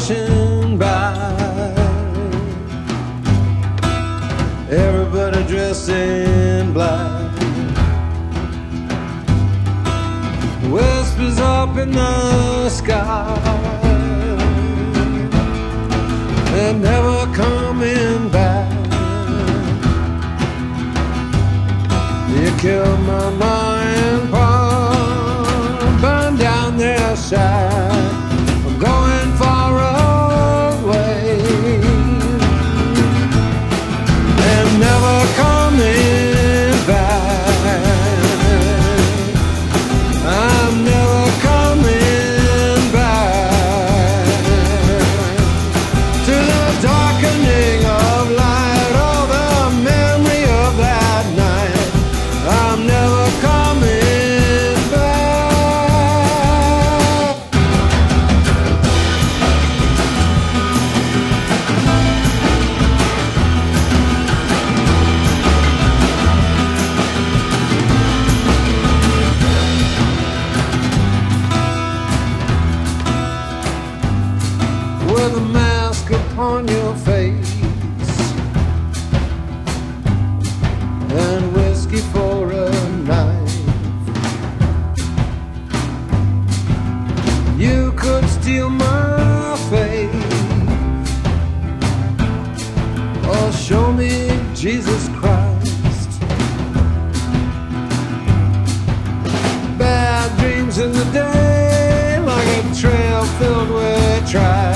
rushing by. Everybody dressed in black. Whispers up in the sky. They're never coming back. You killed my mind, Paul. Burn down their shack. with a mask upon your face and whiskey for a knife. You could steal my faith or show me Jesus Christ. Bad dreams in the day, like a trail filled with trash.